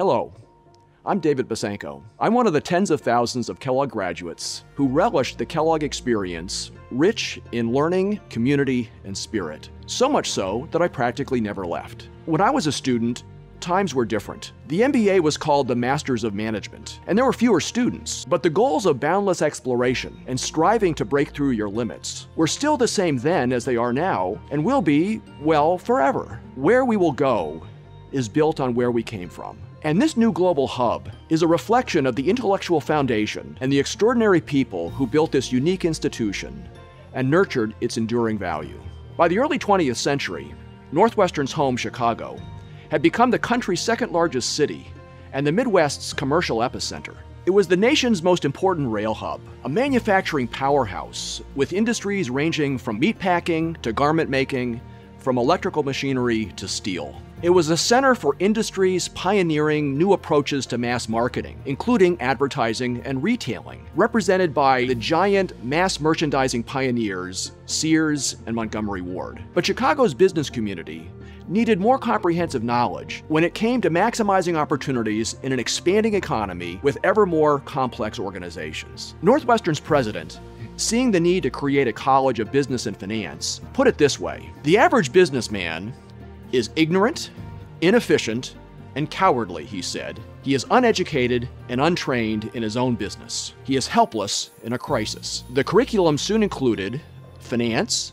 Hello, I'm David Besanko. I'm one of the tens of thousands of Kellogg graduates who relished the Kellogg experience, rich in learning, community, and spirit. So much so that I practically never left. When I was a student, times were different. The MBA was called the Masters of Management, and there were fewer students, but the goals of boundless exploration and striving to break through your limits were still the same then as they are now, and will be, well, forever. Where we will go is built on where we came from. And this new global hub is a reflection of the intellectual foundation and the extraordinary people who built this unique institution and nurtured its enduring value. By the early 20th century, Northwestern's home, Chicago, had become the country's second largest city and the Midwest's commercial epicenter. It was the nation's most important rail hub, a manufacturing powerhouse with industries ranging from meatpacking to garment making, from electrical machinery to steel. It was a center for industries pioneering new approaches to mass marketing, including advertising and retailing, represented by the giant mass merchandising pioneers Sears and Montgomery Ward. But Chicago's business community needed more comprehensive knowledge when it came to maximizing opportunities in an expanding economy with ever more complex organizations. Northwestern's president seeing the need to create a college of business and finance, put it this way The average businessman is ignorant, inefficient, and cowardly, he said. He is uneducated and untrained in his own business. He is helpless in a crisis. The curriculum soon included finance,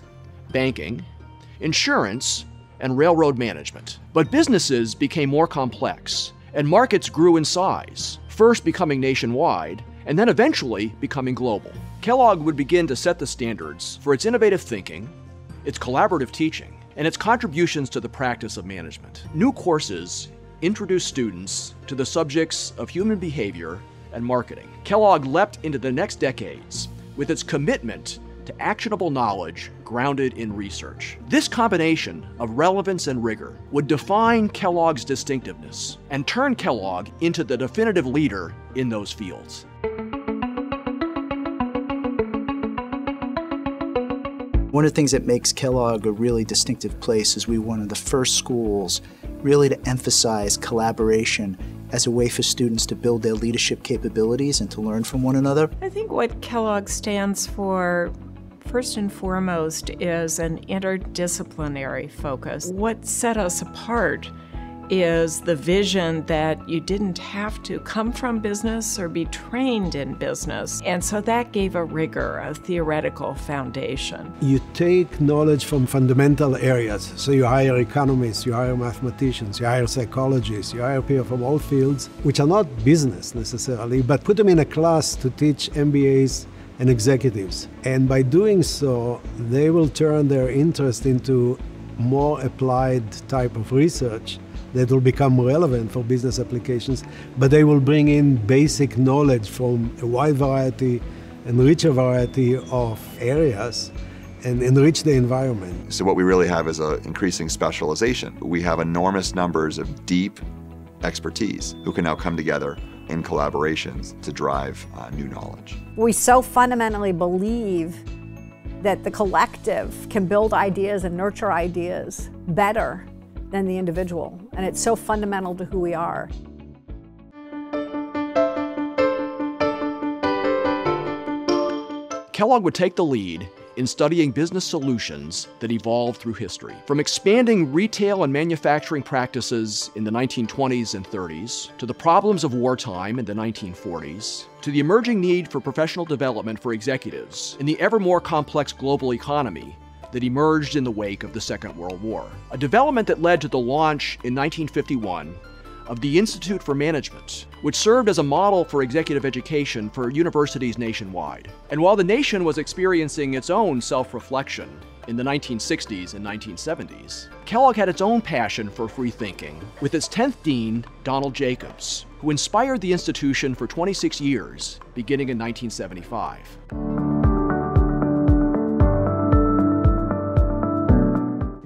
banking, insurance, and railroad management. But businesses became more complex, and markets grew in size, first becoming nationwide, and then eventually becoming global. Kellogg would begin to set the standards for its innovative thinking, its collaborative teaching, and its contributions to the practice of management. New courses introduce students to the subjects of human behavior and marketing. Kellogg leapt into the next decades with its commitment to actionable knowledge grounded in research. This combination of relevance and rigor would define Kellogg's distinctiveness and turn Kellogg into the definitive leader in those fields. One of the things that makes Kellogg a really distinctive place is we were one of the first schools really to emphasize collaboration as a way for students to build their leadership capabilities and to learn from one another. I think what Kellogg stands for first and foremost is an interdisciplinary focus. What set us apart is the vision that you didn't have to come from business or be trained in business. And so that gave a rigor, a theoretical foundation. You take knowledge from fundamental areas. So you hire economists, you hire mathematicians, you hire psychologists, you hire people from all fields, which are not business necessarily, but put them in a class to teach MBAs and executives. And by doing so, they will turn their interest into more applied type of research that will become relevant for business applications, but they will bring in basic knowledge from a wide variety and richer variety of areas and enrich the environment. So what we really have is an increasing specialization. We have enormous numbers of deep expertise who can now come together in collaborations to drive uh, new knowledge. We so fundamentally believe that the collective can build ideas and nurture ideas better than the individual. And it's so fundamental to who we are. Kellogg would take the lead in studying business solutions that evolved through history. From expanding retail and manufacturing practices in the 1920s and 30s, to the problems of wartime in the 1940s, to the emerging need for professional development for executives in the ever more complex global economy that emerged in the wake of the Second World War. A development that led to the launch in 1951 of the Institute for Management, which served as a model for executive education for universities nationwide. And while the nation was experiencing its own self reflection in the 1960s and 1970s, Kellogg had its own passion for free thinking, with its 10th dean, Donald Jacobs, who inspired the institution for 26 years, beginning in 1975.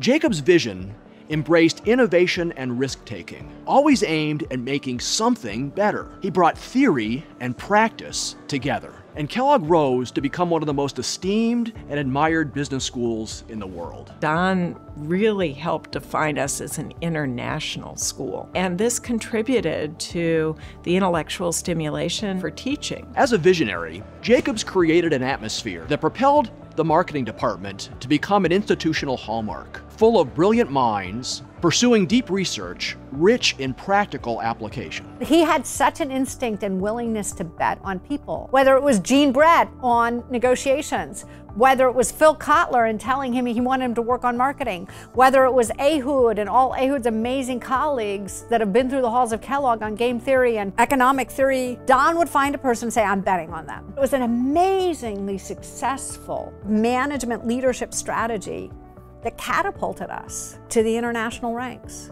Jacob's vision embraced innovation and risk taking, always aimed at making something better. He brought theory and practice together. and Kellogg rose to become one of the most esteemed and admired business schools in the world. Don really helped define us as an international school, and this contributed to the intellectual stimulation for teaching. As a visionary, Jacobs created an atmosphere that propelled the marketing department to become an institutional hallmark, full of brilliant minds pursuing deep research, rich in practical application. He had such an instinct and willingness to bet on people, whether it was Jeanne Brett on negotiations, whether it was Phil Kotler and telling him he wanted him to work on marketing, whether it was Ehud and all Ehud's amazing colleagues that have been through the halls of Kellogg on game theory and economic theory, Don would find a person and say, I'm betting on them. It was an amazingly successful management leadership strategy that catapulted us to the international ranks.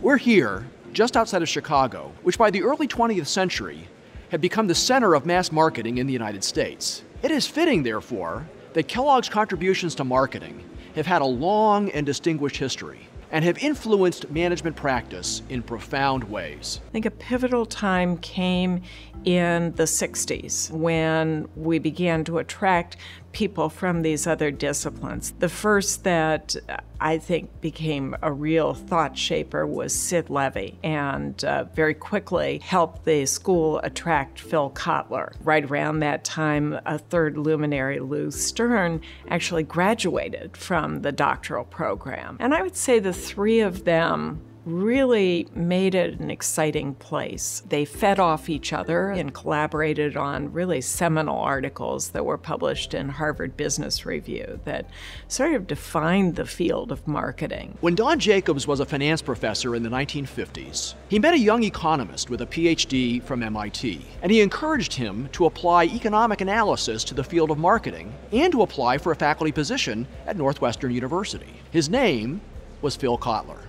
We're here, just outside of Chicago, which by the early 20th century had become the center of mass marketing in the United States. It is fitting, therefore, that Kellogg's contributions to marketing have had a long and distinguished history and have influenced management practice in profound ways. I think a pivotal time came in the 60s when we began to attract people from these other disciplines. The first that I think became a real thought shaper was Sid Levy, and uh, very quickly helped the school attract Phil Kotler. Right around that time, a third luminary, Lou Stern, actually graduated from the doctoral program. And I would say the three of them really made it an exciting place. They fed off each other and collaborated on really seminal articles that were published in Harvard Business Review that sort of defined the field of marketing. When Don Jacobs was a finance professor in the 1950s, he met a young economist with a PhD from MIT, and he encouraged him to apply economic analysis to the field of marketing and to apply for a faculty position at Northwestern University. His name was Phil Kotler.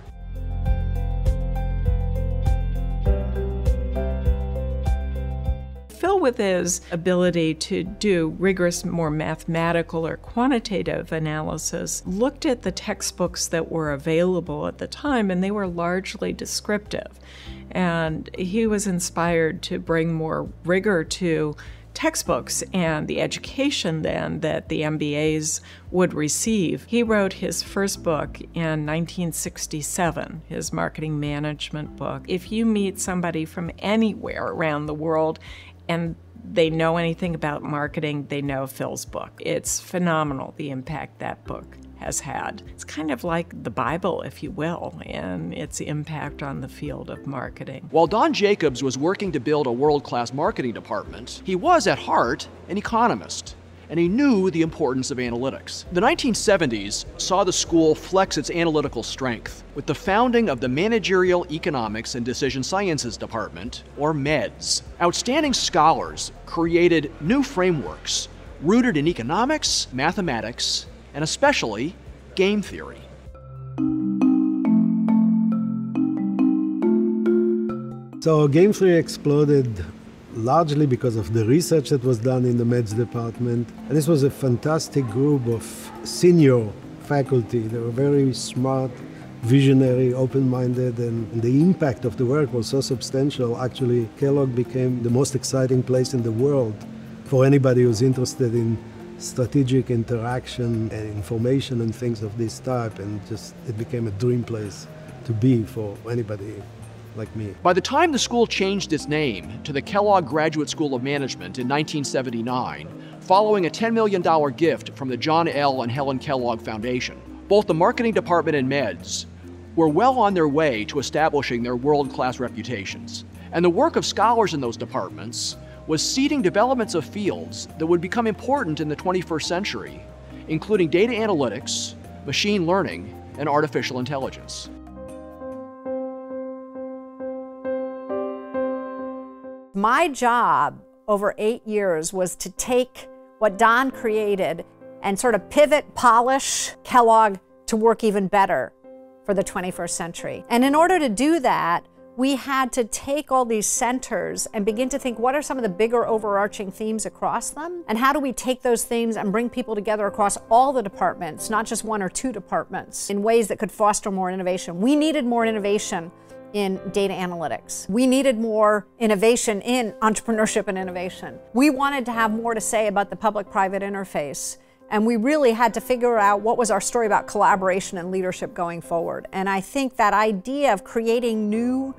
Phil, with his ability to do rigorous, more mathematical or quantitative analysis, looked at the textbooks that were available at the time, and they were largely descriptive. And he was inspired to bring more rigor to textbooks and the education then that the MBAs would receive. He wrote his first book in 1967, his marketing management book. If you meet somebody from anywhere around the world and they know anything about marketing, they know Phil's book. It's phenomenal the impact that book has had. It's kind of like the Bible, if you will, and its impact on the field of marketing. While Don Jacobs was working to build a world class marketing department, he was at heart an economist and he knew the importance of analytics. The 1970s saw the school flex its analytical strength with the founding of the Managerial Economics and Decision Sciences Department, or MEDS. Outstanding scholars created new frameworks rooted in economics, mathematics, and especially game theory. So game theory exploded largely because of the research that was done in the MEDS department. And this was a fantastic group of senior faculty. They were very smart, visionary, open-minded, and the impact of the work was so substantial. Actually, Kellogg became the most exciting place in the world for anybody who's interested in strategic interaction and information and things of this type. And just it became a dream place to be for anybody like me. By the time the school changed its name to the Kellogg Graduate School of Management in 1979, following a $10 million gift from the John L. and Helen Kellogg Foundation, both the marketing department and MEDS were well on their way to establishing their world class reputations. And the work of scholars in those departments was seeding developments of fields that would become important in the 21st century, including data analytics, machine learning, and artificial intelligence. My job over eight years was to take what Don created and sort of pivot, polish Kellogg to work even better for the 21st century. And in order to do that, we had to take all these centers and begin to think what are some of the bigger overarching themes across them? And how do we take those themes and bring people together across all the departments, not just one or two departments, in ways that could foster more innovation? We needed more innovation in data analytics. We needed more innovation in entrepreneurship and innovation. We wanted to have more to say about the public private interface. And we really had to figure out what was our story about collaboration and leadership going forward. And I think that idea of creating new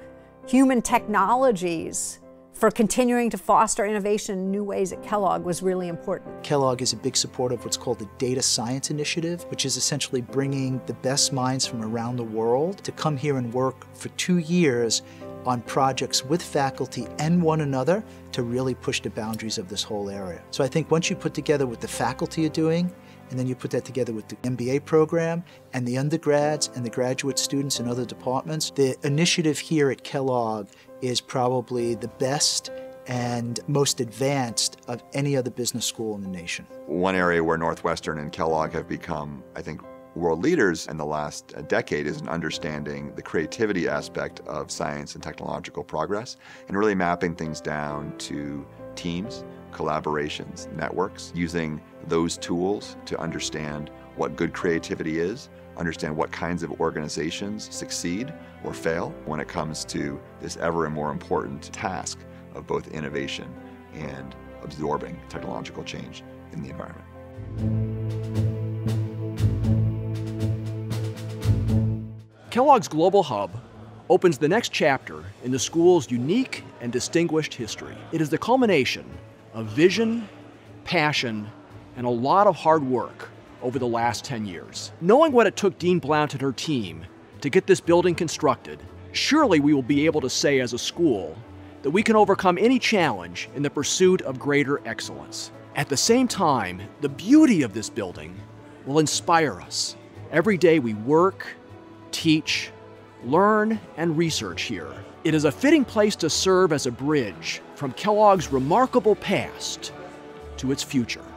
human technologies for continuing to foster innovation in new ways at Kellogg was really important. Kellogg is a big supporter of what's called the Data Science Initiative, which is essentially bringing the best minds from around the world to come here and work for two years on projects with faculty and one another to really push the boundaries of this whole area. So I think once you put together what the faculty are doing, and then you put that together with the MBA program and the undergrads and the graduate students in other departments, the initiative here at Kellogg is probably the best and most advanced of any other business school in the nation. One area where Northwestern and Kellogg have become, I think, world leaders in the last decade is in understanding the creativity aspect of science and technological progress and really mapping things down to teams, collaborations, networks, using those tools to understand what good creativity is, understand what kinds of organizations succeed or fail when it comes to this ever and more important task of both innovation and absorbing technological change in the environment. Kellogg's Global Hub opens the next chapter in the school's unique and distinguished history. It is the culmination vision, passion, and a lot of hard work over the last 10 years. Knowing what it took Dean Blount and her team to get this building constructed, surely we will be able to say as a school that we can overcome any challenge in the pursuit of greater excellence. At the same time, the beauty of this building will inspire us. Every day we work, teach, learn, and research here. It is a fitting place to serve as a bridge from Kellogg's remarkable past to its future.